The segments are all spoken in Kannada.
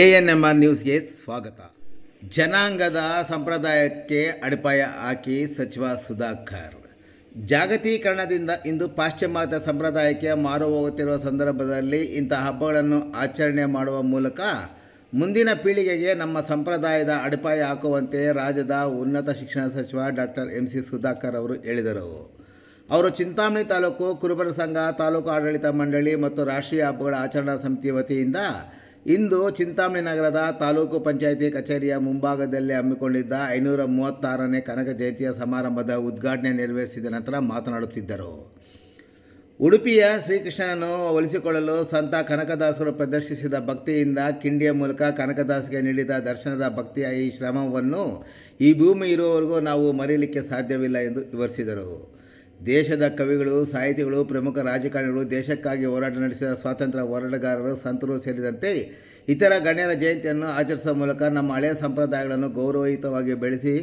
ಎ ಎನ್ ಎಂ ಆರ್ ನ್ಯೂಸ್ಗೆ ಸ್ವಾಗತ. ಜನಾಂಗದ ಸಂಪ್ರದಾಯಕ್ಕೆ ಅಡಿಪಾಯ ಹಾಕಿ ಸಚಿವ ಸುಧಾಕರ್. ಜಾಗತೀಕರಣದಿಂದ ಇಂದು ಪಾಶ್ಚಿಮಾತ್ಯ ಸಂಪ್ರದಾಯಕ್ಕೆ ಮಾರು ಹೋಗುತ್ತಿರುವ ಸಂದರ್ಭದಲ್ಲಿ ಇಂತಹ ಹಬ್ಬಗಳನ್ನು ಆಚರಣೆ ಮಾಡುವ ಮೂಲಕ ಮುಂದಿನ ಪೀಳಿಗೆಗೆ ನಮ್ಮ ಸಂಪ್ರದಾಯದ ಅಡಿಪಾಯ ಹಾಕುವಂತೆ ರಾಜ್ಯದ ಉನ್ನತ ಶಿಕ್ಷಣ ಸಚಿವ ಡಾಕ್ಟರ್ ಎಂ ಸಿ ಸುಧಾಕರ್ ಅವರು ಹೇಳಿದರು. ಅವರು ಚಿಂತಾಮಣಿ ತಾಲೂಕು ಕುರುಬರ ಸಂಘ, ತಾಲೂಕು ಆಡಳಿತ ಮಂಡಳಿ ಮತ್ತು ರಾಷ್ಟ್ರೀಯ ಹಬ್ಬಗಳ ಆಚರಣಾ ಸಮಿತಿ ವತಿಯಿಂದ ಇಂದು ಚಿಂತಾಮಣಿ ನಗರದ ತಾಲೂಕು ಪಂಚಾಯಿತಿ ಕಚೇರಿಯ ಮುಂಭಾಗದಲ್ಲಿ ಹಮ್ಮಿಕೊಂಡಿದ್ದ ಐನೂರ ಮೂವತ್ತಾರನೇ ಕನಕ ಜಯಂತಿಯ ಸಮಾರಂಭದ ಉದ್ಘಾಟನೆ ನೆರವೇರಿಸಿದ ನಂತರ ಮಾತನಾಡುತ್ತಿದ್ದರು. ಉಡುಪಿಯ ಶ್ರೀಕೃಷ್ಣನನ್ನು ಒಲಿಸಿಕೊಳ್ಳಲು ಸಂತ ಕನಕದಾಸರು ಪ್ರದರ್ಶಿಸಿದ ಭಕ್ತಿಯಿಂದ ಕಿಂಡಿಯ ಮೂಲಕ ಕನಕದಾಸಿಗೆ ನೀಡಿದ ದರ್ಶನದ ಭಕ್ತಿಯ ಈ ಶ್ರಮವನ್ನು ಈ ಭೂಮಿ ಇರುವವರೆಗೂ ನಾವು ಮರೆಯಲಿಕ್ಕೆ ಸಾಧ್ಯವಿಲ್ಲ ಎಂದು ವಿವರಿಸಿದರು. ದೇಶದ ಕವಿಗಳು, ಸಾಹಿತಿಗಳು, ಪ್ರಮುಖ ರಾಜಕಾರಣಿಗಳು ದೇಶಕ್ಕಾಗಿ ಹೋರಾಟ ನಡೆಸಿದ ಸ್ವಾತಂತ್ರ್ಯ ಹೋರಾಟಗಾರರು ಸಂತರು ಸೇರಿದಂತೆ ಇತರ ಗಣ್ಯರ ಜಯಂತಿಯನ್ನು ಆಚರಿಸುವ ಮೂಲಕ ನಮ್ಮ ಹಳೆಯ ಸಂಪ್ರದಾಯಗಳನ್ನು ಗೌರವಯುತವಾಗಿ ಬೆಳೆಸಿ,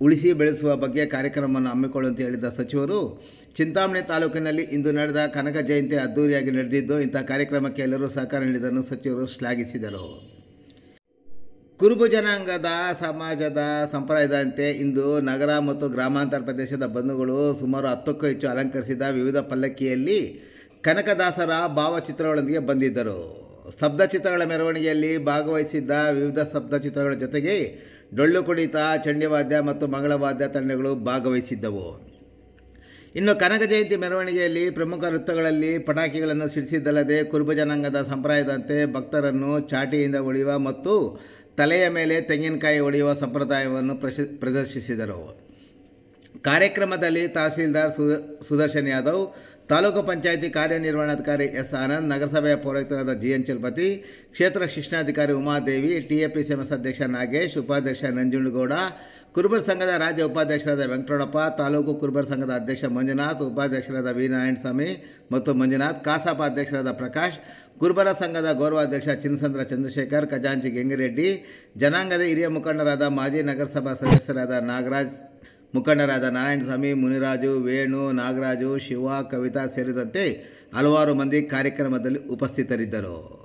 ಉಳಿಸಿ ಬೆಳೆಸುವ ಬಗ್ಗೆ ಕಾರ್ಯಕ್ರಮವನ್ನು ಹಮ್ಮಿಕೊಳ್ಳುವಂತೆ ಹೇಳಿದ ಸಚಿವರು, ಚಿಂತಾಮಣಿ ತಾಲೂಕಿನಲ್ಲಿ ಇಂದು ನಡೆದ ಕನಕ ಜಯಂತಿ ಅದ್ದೂರಿಯಾಗಿ ನಡೆದಿದ್ದು ಇಂಥ ಕಾರ್ಯಕ್ರಮಕ್ಕೆ ಎಲ್ಲರೂ ಸಹಕಾರ ನೀಡಿದ್ದನ್ನು ಸಚಿವರು ಶ್ಲಾಘಿಸಿದರು. ಕುರುಬು ಜನಾಂಗದ ಸಮಾಜದ ಸಂಪ್ರದಾಯದಂತೆ ಇಂದು ನಗರ ಮತ್ತು ಗ್ರಾಮಾಂತರ ಪ್ರದೇಶದ ಬಂಧುಗಳು ಸುಮಾರು ಹತ್ತಕ್ಕೂ ಹೆಚ್ಚು ಅಲಂಕರಿಸಿದ ವಿವಿಧ ಪಲ್ಲಕ್ಕಿಯಲ್ಲಿ ಕನಕದಾಸರ ಭಾವಚಿತ್ರಗಳೊಂದಿಗೆ ಬಂದಿದ್ದರು. ಸ್ತಬ್ಧಚಿತ್ರಗಳ ಮೆರವಣಿಗೆಯಲ್ಲಿ ಭಾಗವಹಿಸಿದ್ದ ವಿವಿಧ ಸ್ತಬ್ಧಚಿತ್ರಗಳ ಜೊತೆಗೆ ಡೊಳ್ಳು ಕುಣಿತ ಚಂಡಿವಾದ್ಯ ಮತ್ತು ಮಂಗಳವಾದ್ಯ ತಂಡಗಳು ಭಾಗವಹಿಸಿದ್ದವು. ಇನ್ನು ಕನಕ ಜಯಂತಿ ಮೆರವಣಿಗೆಯಲ್ಲಿ ಪ್ರಮುಖ ವೃತ್ತಗಳಲ್ಲಿ ಪಟಾಕಿಗಳನ್ನು ಸಿಡಿಸಿದ್ದಲ್ಲದೆ ಕುರುಬ ಜನಾಂಗದ ಸಂಪ್ರದಾಯದಂತೆ ಭಕ್ತರನ್ನು ಚಾಟಿಯಿಂದ ಉಳಿಯುವ ಮತ್ತು ತಲೆಯ ಮೇಲೆ ತೆಂಗಿನಕಾಯಿ ಒಡೆಯುವ ಸಂಪ್ರದಾಯವನ್ನು ಪ್ರಶಿ, ಪ್ರದರ್ಶಿಸಿದರು. ಕಾರ್ಯಕ್ರಮದಲ್ಲಿ ತಹಸೀಲ್ದಾರ್ ಸುದರ್ಶನ್ ಯಾದವ್, ತಾಲೂಕು ಪಂಚಾಯಿತಿ ಕಾರ್ಯನಿರ್ವಹಣಾಧಿಕಾರಿ ಎಸ್ ಆನಂದ್, ನಗರಸಭೆಯ ಪೌರಾಯುಕ್ತರಾದ ಜಿ ಎನ್ ಚಲಪತಿ, ಕ್ಷೇತ್ರ ಶಿಕ್ಷಣಾಧಿಕಾರಿ ಉಮಾದೇವಿ, ಟಿಎಪಿಸಿಎಂಎಸ್ ಅಧ್ಯಕ್ಷ ನಾಗೇಶ್, ಉಪಾಧ್ಯಕ್ಷ ನಂಜುಂಡಗೌಡ ಕುರುಬರ್ ಸಂಘದ ರಾಜ್ಯ ಉಪಾಧ್ಯಕ್ಷರಾದ ವೆಂಕಟರಮಣಪ್ಪ ತಾಲೂಕು ಕುರುಬರ ಸಂಘದ ಅಧ್ಯಕ್ಷ ಮಂಜುನಾಥ್, ಉಪಾಧ್ಯಕ್ಷರಾದ ವಿ ನಾರಾಯಣಸ್ವಾಮಿ ಮತ್ತು ಮಂಜುನಾಥ್, ಕಾಸಾಪ ಅಧ್ಯಕ್ಷರಾದ ಪ್ರಕಾಶ್, ಕುರುಬರ ಸಂಘದ ಗೌರವಾಧ್ಯಕ್ಷ ಚಿನ್ನಸಂದ್ರ ಚಂದ್ರಶೇಖರ್, ಖಜಾಂಚಿ ಗಂಗಿರೆಡ್ಡಿ, ಜನಾಂಗದ ಹಿರಿಯ ಮುಖಂಡರಾದ ಮಾಜಿ ನಗರಸಭಾ ಸದಸ್ಯರಾದ ನಾಗರಾಜ್, ಮುಖಂಡರಾದ ನಾರಾಯಣಸ್ವಾಮಿ, ಮುನಿರಾಜು, ವೇಣು, ನಾಗರಾಜು, ಶಿವ, ಕವಿತಾ ಸೇರಿದಂತೆ ಹಲವಾರು ಮಂದಿ ಕಾರ್ಯಕ್ರಮದಲ್ಲಿ ಉಪಸ್ಥಿತರಿದ್ದರು.